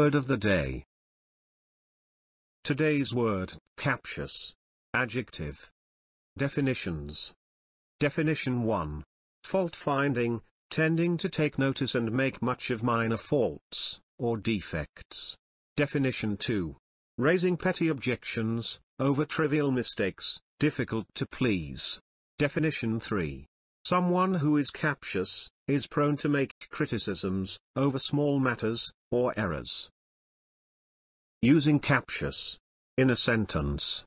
Word of the day. Today's word, captious. Adjective. Definitions. Definition 1. Fault finding, tending to take notice and make much of minor faults, or defects. Definition 2. Raising petty objections, over trivial mistakes, difficult to please. Definition 3. Someone who is captious, is prone to make criticisms, over small matters, or errors. Using captious. In a sentence.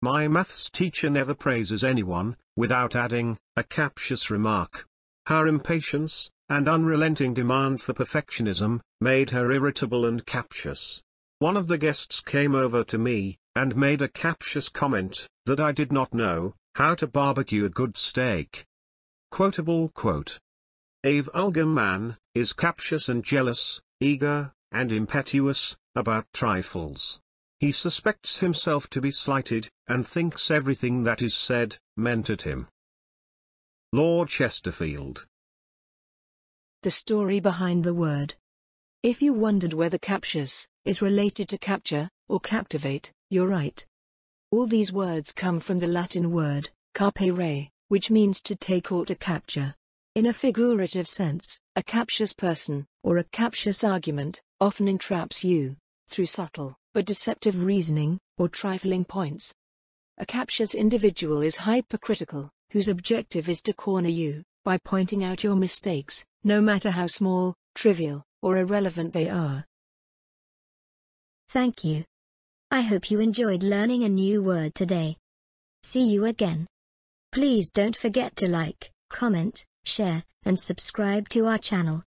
My maths teacher never praises anyone, without adding, a captious remark. Her impatience, and unrelenting demand for perfectionism, made her irritable and captious. One of the guests came over to me, and made a captious comment, that I did not know, how to barbecue a good steak. Quotable quote. A vulgar man, is captious and jealous, eager, and impetuous, about trifles. He suspects himself to be slighted, and thinks everything that is said, meant at him. Lord Chesterfield. The story behind the word. If you wondered whether captious is related to capture or captivate, you're right. All these words come from the Latin word capere, which means to take or to capture. In a figurative sense, a captious person, or a captious argument, often entraps you, through subtle, but deceptive reasoning, or trifling points. A captious individual is hypercritical, whose objective is to corner you, by pointing out your mistakes, no matter how small, trivial, or irrelevant they are. Thank you. I hope you enjoyed learning a new word today. See you again. Please don't forget to like, comment, share, and subscribe to our channel.